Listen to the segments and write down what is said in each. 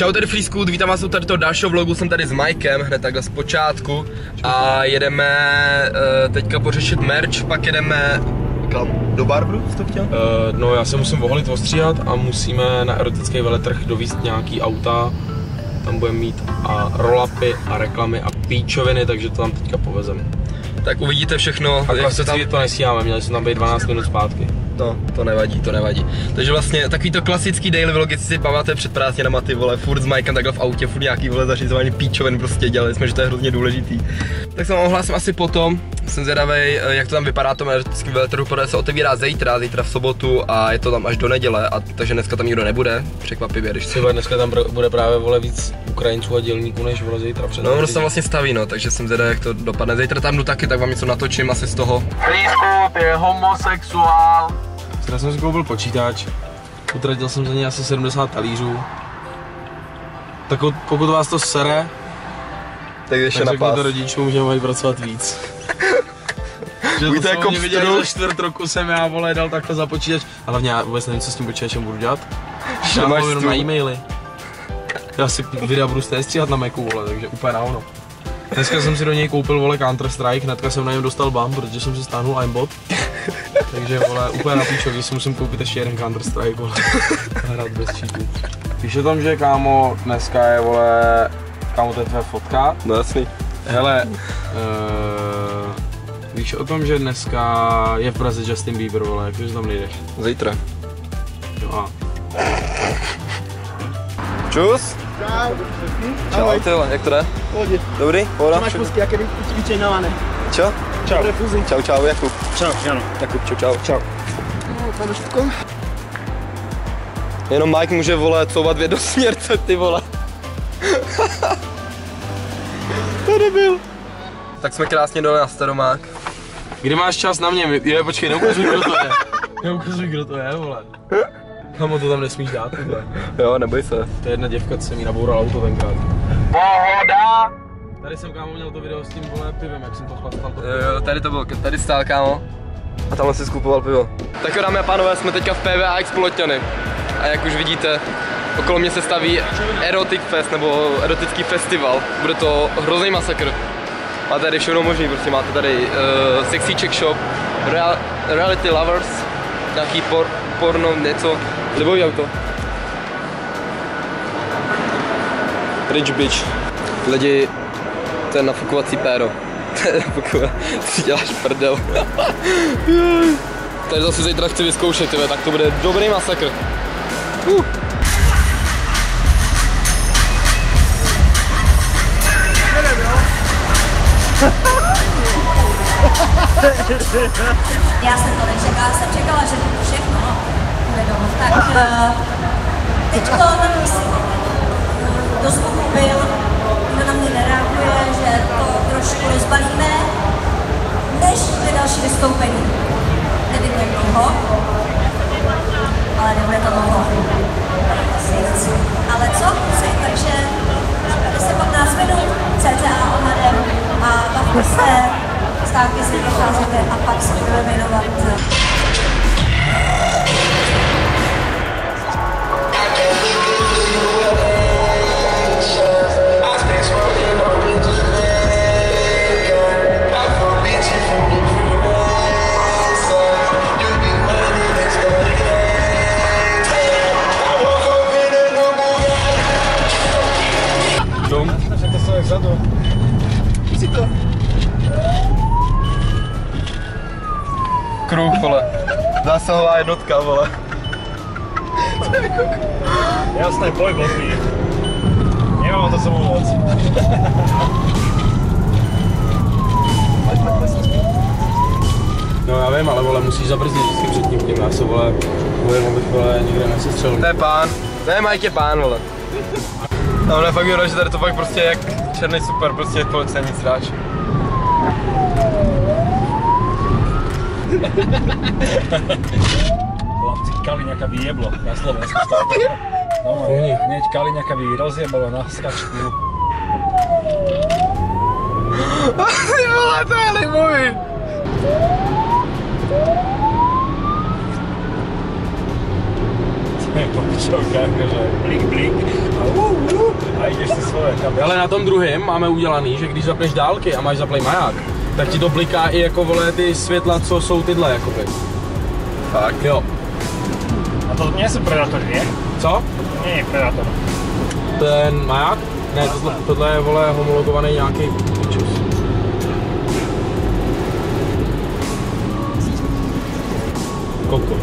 Čau tady Free Scoot, vítám vás u tady toho dalšího vlogu, jsem tady s Mikem, hned takhle z počátku a jedeme uh, teďka pořešit merch, pak jedeme kam? Do Barbru, jsi to chtěl? Uh, no já se musím voholit, ostříhat a musíme na erotický veletrh dovíst nějaký auta, tam budeme mít a rollupy a reklamy a píčoviny, takže to tam teďka povezeme. Tak uvidíte všechno. A jak se tam... to nestíháme, měli jsme tam být 12 minut zpátky. No, to nevadí, to nevadí. Takže vlastně takový to klasický daily vlog, jestli si pamatujete před prázdninama ty vole, furt s Mikem takhle v autě, furt nějaký vole zařizování píčovin prostě dělali jsme, že to je hrozně důležitý. Tak se vám ohlásím asi potom, jsem zvědavý, jak to tam vypadá, to energetický veletrhu, protože se otevírá zítra, zítra v sobotu a je to tam až do neděle, a takže dneska tam nikdo nebude, překvapivě, když Třeba dneska tam bude právě vole víc Ukrajinců a dělníků než vole zítra před. No, ono se tam vlastně staví, no, takže jsem zvědavý, jak to dopadne. Zítra tam jdu taky, tak vám něco natočím asi z toho. Frýsku, je homosexuál. Včera jsem si koupil počítač, utratil jsem za něj asi 70 talířů. Tak pokud vás to sere, tak ještě na pás. rodičům, že mají pracovat víc. že to jako mě viděli za čtvrt roku jsem já vole dal takhle za počítač, ale hlavně já vůbec nevím, co s tím počítačem budu dělat. Já mám jenom na e-maily. Já si videa budu stříhat na Macu, vole, takže úplně na ono. Dneska jsem si do něj koupil vole Counter Strike, hnedka jsem na něm dostal bam, protože jsem si stáhnul aimbot. Takže vole, úplně na píčo, že si musím koupit ještě jeden Counter Strike, vole. Hrát bez cheatů. Píše tam, že kámo, dneska je vole, kámo to je tvoje fotka. No jasný. Hele, uh, víš o tom, že dneska je v Praze Justin Bieber, vole, jakože tam nejdeš? Zítra. Jo a. Čus. Čau. Čau, ty jak to jde? Pohodě. Dobrý? Pohoda? Co máš pusky, jaké cvičení na lane? Čo? Čau. Čau, čau, Jakub. Čau, Jano. Jakub, čau, čau. Čau. No. Jenom Mike může, vole, couvat v jednosměrce, ty vole. to nebyl. Tak jsme krásně dole na Staromák. Kdy máš čas na mě? Je, počkej, neukazuj, kdo to je. Neukazuj, kdo to je, vole. Kamo to tam nesmíš dát, tohle. Jo, neboj se. To je jedna děvka, co mi naboural auto tenkrát. Pohoda! Tady jsem kámo měl to video s tím vole pivem, jak jsem to chlastal. To jo, tady to bylo, tady stál kámo. A tam si skupoval pivo. Tak jo dámy a pánové, jsme teďka v PVA Polotňany. A jak už vidíte, okolo mě se staví Erotic Fest, nebo erotický festival. Bude to hrozný masakr. Máte tady všechno možný, prostě máte tady uh, Sexy Check Shop, real, Reality Lovers, nějaký por, porno, něco, libový auto. Rich Bitch. Lidi, to je nafukovací péro. To je nafukovací, ty děláš prdel. Takže zase zítra chci vyzkoušet, tyve, tak to bude dobrý masakr. Uh. Já jsem to nečekala, jsem čekala, že všechno bude domů. Tak uh, teďko do zvuku byl, nereaguje, že to trošku rozbalíme, než bude další vystoupení. Nevím, jak dlouho, ale nebude to dlouho. Kruh, vole. Zásahová jednotka, vole. Jasné, boj blbý. Nemám to samou moc. No já vím, ale vole, musíš zabrzdit vždycky před tím tím, já se vole, bojím, abych vole nikde nesestřelil. To je pán, to je Mike je pán, vole. No, ale fakt je že tady to fakt prostě jak černý super, prostě policajní stráč. Chlapci, Kaliňaka vyjeblo na Slovensku. No, hneď Kaliňaka by rozjebalo na skačku. Vole, to je počovka. A uh, uh. svoje kabely. Ale na tom druhém máme udělaný, že když zapneš dálky a máš zaplej maják, tak ti to bliká i jako vole ty světla, co jsou tyhle jakoby. Tak. Jo. A to nie sú Predator, nie? Co? To nie je Predator. Ten maják? Ne, tohle, tohle je vole homologovaný nějaký pičus. Koko.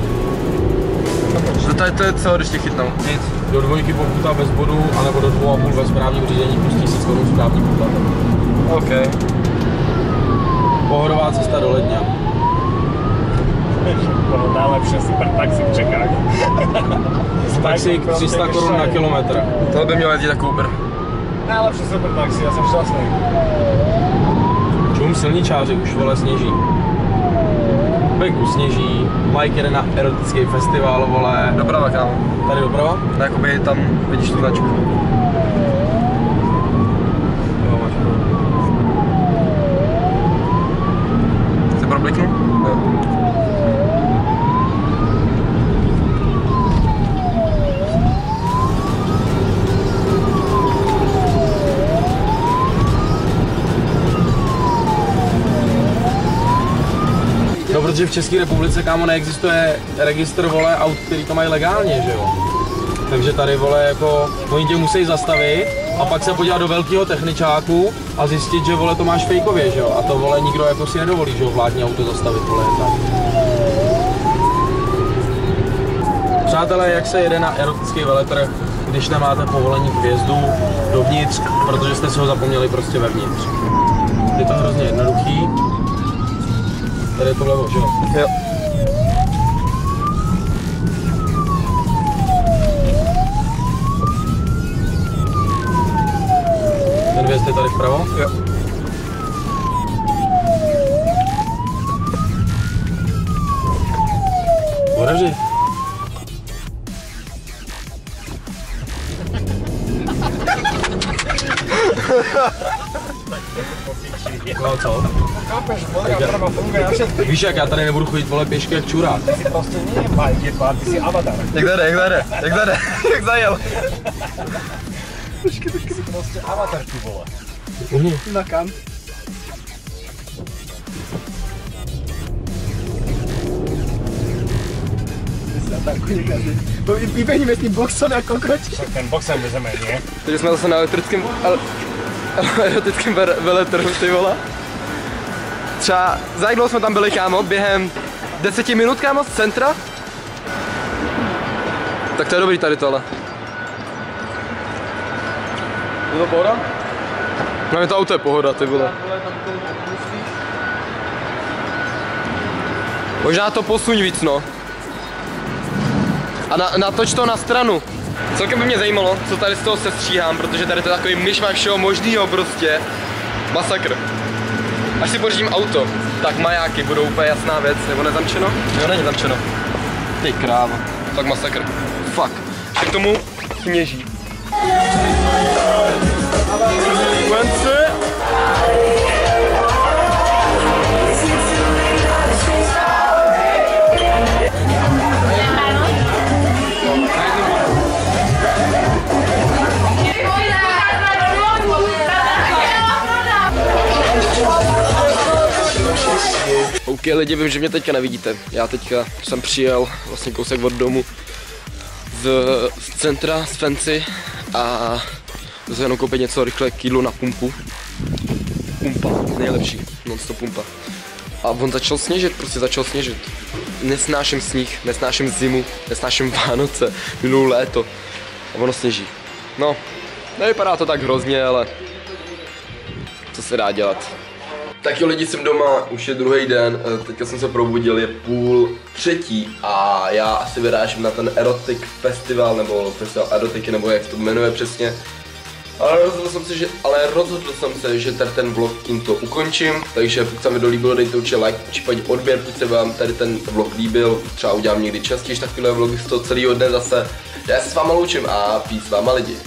No to je, to je co, když tě chytnou? Nic. Do dvojky pokuta bez bodu, anebo do dvou a půl ve správním řízení plus tisíc korun správní pokuta. OK. Pohodová cesta do Ledňa. Najlepšie super taxi v Čechách. Taxík 300 korun na kilometr. Tohle by měl jezdit jako Uber. Najlepšie super taxi, ja som šťastný. Čum silničáři už vole sněží. Venku sněží, Mike jede na erotický festival, vole. Doprava, kámo. Tady doprava? No, jakoby tam vidíš tu značku. Protože v České republice, kámo, neexistuje registr, vole, aut, který to mají legálně, že jo? Takže tady, vole, jako, oni tě musí zastavit a pak se podívat do velkého techničáku a zjistit, že, vole, to máš fejkově, že jo? A to, vole, nikdo jako si nedovolí, že jo, vládní auto zastavit, vole, tak. Přátelé, jak se jede na erotický veletrh, když nemáte povolení k vjezdu dovnitř, protože jste si ho zapomněli prostě vevnitř. Je to hrozně jednoduchý. Tady je to vlevo, že jo? Jo. Ten vjezd je tady vpravo? Jo. Otevři. No co? Chápeš, moja prva funguje na všetky. Víš jak, já tady nebudu chodit vole pěšky jak čurák. Ty si proste nie Mike ty si Avatar. Jak zajde, jak zajde, jak zajde, jak zajel. Ty si proste Avatar, ty vole. Uhni. Na kam? Vybehneme s tím boxem jako. Však ten boxem vezeme, nie? Takže jsme zase na elektrickém, el, erotickém ve- veletrhu, ty vole. Třeba, za jak dlouho jsme tam byli, kámo? Během deseti minut, kámo, z centra? Tak to je dobrý tady tohle. Je to pohoda? No to auto je pohoda, ty vole. Možná to posuň víc, no. A na, natoč to na stranu. Celkem by mě zajímalo, co tady z toho se stříhám, protože tady to je takový myšmaš všeho možného prostě. Masakr. Až si pořídím auto, tak majáky budou úplně jasná věc, nebo nezamčeno? Jo, není zamčeno. Ty kráva. Fakt masakr. Fakt. A k tomu sněží. Vence. OK lidi, vím, že mě teďka nevidíte. Já teďka jsem přijel vlastně kousek od domu z, z centra, z Fancy a jdu jenom koupit něco rychle k na pumpu. Pumpa, nejlepší, non stop pumpa. A on začal sněžit, prostě začal sněžit. Nesnáším sníh, nesnáším zimu, nesnáším Vánoce, miluju léto. A ono sněží. No, nevypadá to tak hrozně, ale co se dá dělat. Tak jo lidi, jsem doma, už je druhý den, eh, teďka jsem se probudil, je půl třetí a já asi vyrážím na ten Erotic Festival, nebo Festival Erotiky, nebo jak to jmenuje přesně. Ale rozhodl jsem se, že, ale rozhodl jsem se, že tady ten vlog tímto ukončím, takže pokud se mi to líbilo, dejte určitě like, případně odběr, pokud se vám tady ten vlog líbil, třeba udělám někdy častěji takovýhle vlogy z toho celého dne zase. Já se s váma loučím a peace s váma lidi.